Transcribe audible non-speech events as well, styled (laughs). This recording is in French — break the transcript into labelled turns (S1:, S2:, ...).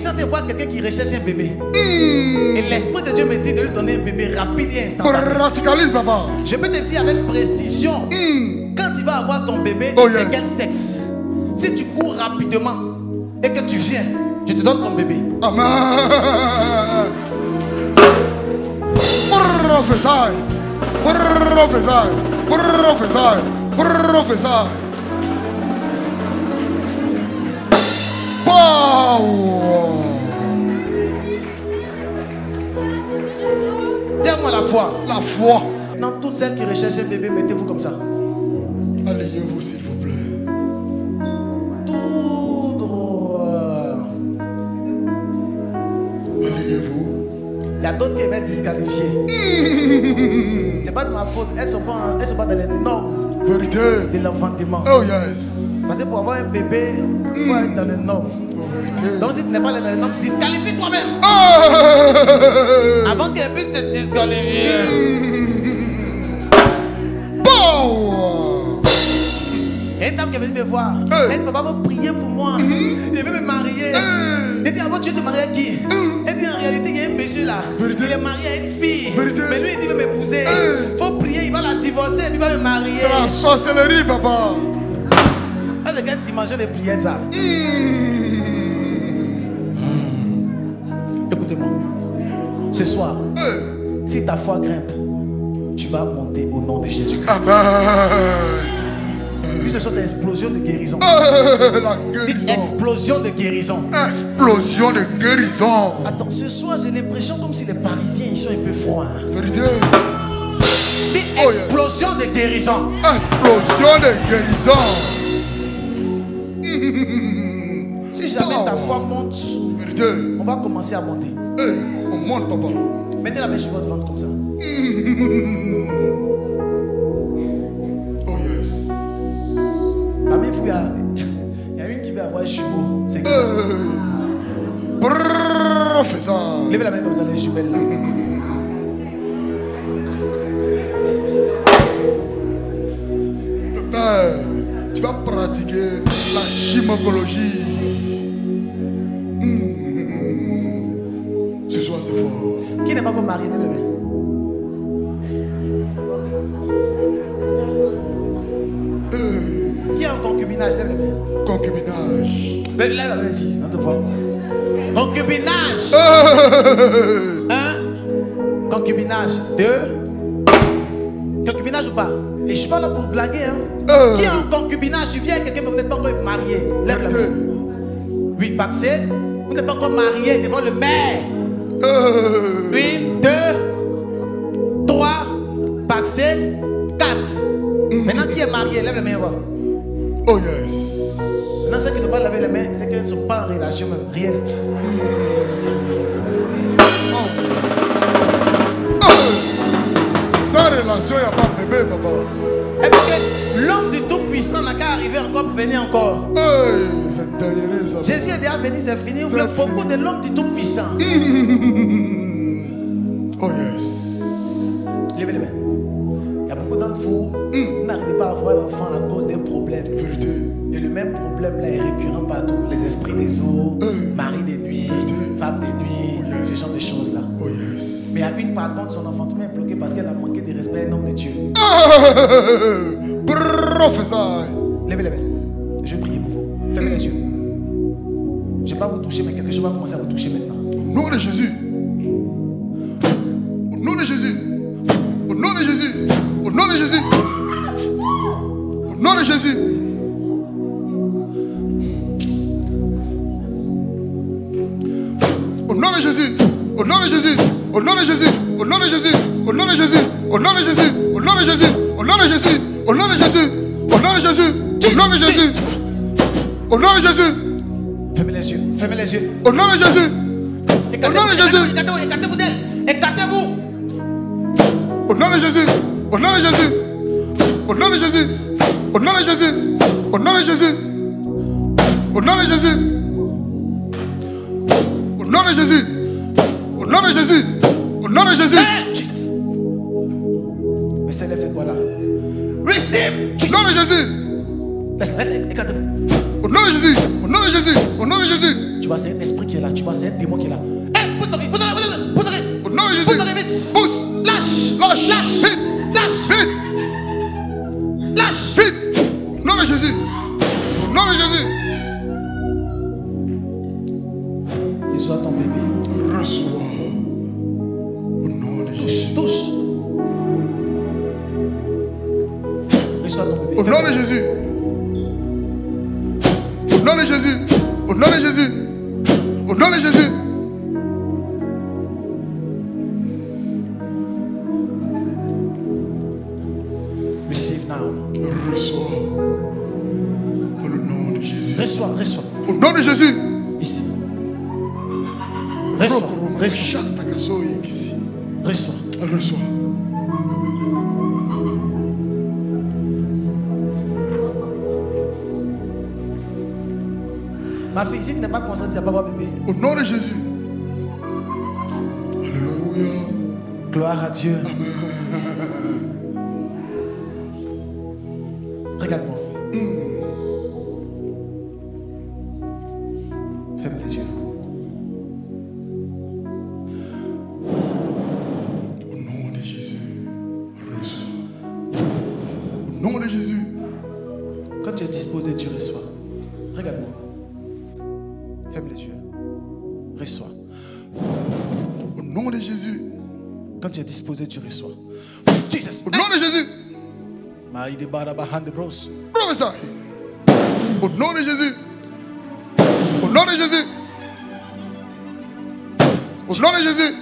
S1: si on te voit quelqu'un qui recherche un bébé, et l'Esprit de Dieu me dit de lui donner un bébé rapide et instantané.
S2: Practicalise, Baba.
S1: Je peux te dire avec précision, quand tu vas avoir ton bébé,
S2: Oh,
S1: c'est
S2: yes.
S1: quel sexe Si tu cours rapidement et que tu viens, je te donne ton bébé.
S2: Amen. Power.
S1: Dis-moi la foi.
S2: La foi.
S1: Dans toutes celles qui recherchent un bébé, mettez-vous comme ça.
S2: Allez-vous, s'il vous plaît.
S1: Tout droit.
S2: Allez-vous.
S1: Il y a d'autres qui vont être disqualifiés. (laughs) C'est pas de ma faute. Elles sont pas, elles sont pas dans les normes
S2: Vérité.
S1: de l'enfantement.
S2: Oh yes.
S1: Parce que pour avoir un bébé, il faut être dans.
S2: Oh, vérité.
S1: Donc si tu n'es pas dans les normes, disqualifie toi-même.
S2: Hey!
S1: Avant qu'elle puisse te disqualifier.
S2: Power.
S1: Il y a une dame qui est venue me voir.
S2: Hey.
S1: Elle dit, papa, vous prier pour moi. Je veux me marier.
S2: Hey.
S1: Elle dit, avant tu veux te marier à qui? Elle dit, en réalité, il y a un monsieur là. Il est marié à une fille. Mais lui, il dit, il veut m'épouser.
S2: Hey.
S1: faut prier, il va la divorcer, puis il va me marier.
S2: C'est la sorcellerie, Baba.
S1: Dimension de prière, ça Écoutez-moi. Ce soir,
S2: Hey.
S1: si ta foi grimpe, tu vas monter au nom de Jésus-Christ.
S2: Amen.
S1: Puis ce soir, c'est explosion de guérison.
S2: Hey, La
S1: Dites
S2: guérison.
S1: explosion de guérison.
S2: Explosion de guérison.
S1: Attends, ce soir, j'ai l'impression comme si les Parisiens ils sont un peu froids.
S2: Vérité.
S1: Dites
S2: Oh,
S1: explosion de guérison.
S2: Explosion de guérison. (laughs)
S1: Si jamais
S2: Oh.
S1: ta foi monte, on va commencer à monter.
S2: Hey, on monte, papa.
S1: Mettez la main sur votre ventre comme ça. (laughs)
S2: Oh yes.
S1: Parmi vous, il y a, une qui veut avoir un jumeau. C'est
S2: Hey. Professeur.
S1: Levez la main comme ça, les jumelles là. (laughs)
S2: Ce soir, c'est fort.
S1: Qui n'est pas levez la main.
S2: Hey.
S1: Qui est en concubinage, lève la main.
S2: Concubinage.
S1: Lève la main ici, on te voit. Concubinage. Un. Concubinage. Deux. Concubinage ou pas? Et je suis pas là pour blaguer. Hein.
S2: Euh.
S1: Qui est en concubinage? Paxé. Vous n'êtes pas encore marié devant le maire.
S2: Hey.
S1: Une, deux, trois, Paxé, quatre. Maintenant, qui est marié Lève la main, voir.
S2: Oh yes.
S1: Maintenant, ceux qui ne peuvent pas lever les mains, c'est qu'ils ne sont pas en relation même. Rien.
S2: Hey. Sans relation, il n'y a pas de bébé, papa.
S1: Et puis que l'homme du Tout-Puissant n'a qu'à arriver encore pour venir encore.
S2: Hey.
S1: Déjà venu, c'est fini.
S2: C'est
S1: voulez beaucoup de l'homme du Tout-Puissant. (laughs)
S2: Oh yes.
S1: Levez les mains. Il y a beaucoup d'entre vous, vous n'arrivez pas à avoir l'enfant à cause d'un problème.
S2: Vérité.
S1: Et le même problème là est récurrent partout. Les esprits des eaux,
S2: Euh.
S1: mari des nuits,
S2: Vérité.
S1: femme des nuits,
S2: Oh, yes.
S1: ce genre de choses là.
S2: Oh yes.
S1: Mais il y a une par contre, son enfantement est bloqué parce qu'elle a manqué de respect à un homme de Dieu.
S2: Hey. Professeur.
S1: Levez les mains. Je vais prier pour vous. Fermez les yeux. Je vais pas vous toucher, mais quelque chose va commencer à vous toucher maintenant.
S2: Au nom de Jésus. Au nom de Jésus. Au nom de Jésus. Au nom de Jésus. Au nom de Jésus. Au nom de Jésus. Au nom de Jésus. Au nom de Jésus. Au nom de Jésus. Au nom de Jésus. Au nom de Jésus. Au nom de Jésus. Au nom de Jésus. Au nom de Jésus. Au nom de Jésus. Au nom de Jésus. Au nom de Jésus.
S1: Fermez les yeux. Fermez les yeux.
S2: Au nom de Jésus. Au nom de Jésus.
S1: Écartez-vous, écartez-vous d'elle. Écartez-vous.
S2: Au nom de Jésus. Au nom de Jésus. Au nom de Jésus. Au nom de Jésus. Au nom de Jésus. Au nom de Jésus. Au nom de Jésus. Au nom de Jésus. Au nom de Jésus.
S1: Un démon qui est là. Hé, pousse ton riz, pousse pousse pousse Pousse riz
S2: Jésus.
S1: vite.
S2: Pousse.
S1: Lâche.
S2: Lâche.
S1: Lâche.
S2: Vite.
S1: Lâche.
S2: Vite.
S1: Lâche.
S2: Vite. Au nom de Jésus. Au nom de Jésus.
S1: Reçois ton bébé.
S2: Reçois. Au nom de Jésus.
S1: Touche, touche. Reçois ton bébé.
S2: Au nom de Jésus. Reçois,
S1: reçois.
S2: Au nom de Jésus.
S1: Ici. Reçois, reçois,
S2: Shatakasoye ici.
S1: reçois.
S2: Reçois.
S1: Ma fille, si tu n'es pas concentrée, pas avoir bébé.
S2: Au nom de Jésus. Alléluia.
S1: Gloire à Dieu. Regarde-moi. Quand tu es disposé, tu reçois. Jesus.
S2: Au nom de Jésus. Prophesy. Au nom de Jésus. Au nom de Jésus. Au nom de Jésus.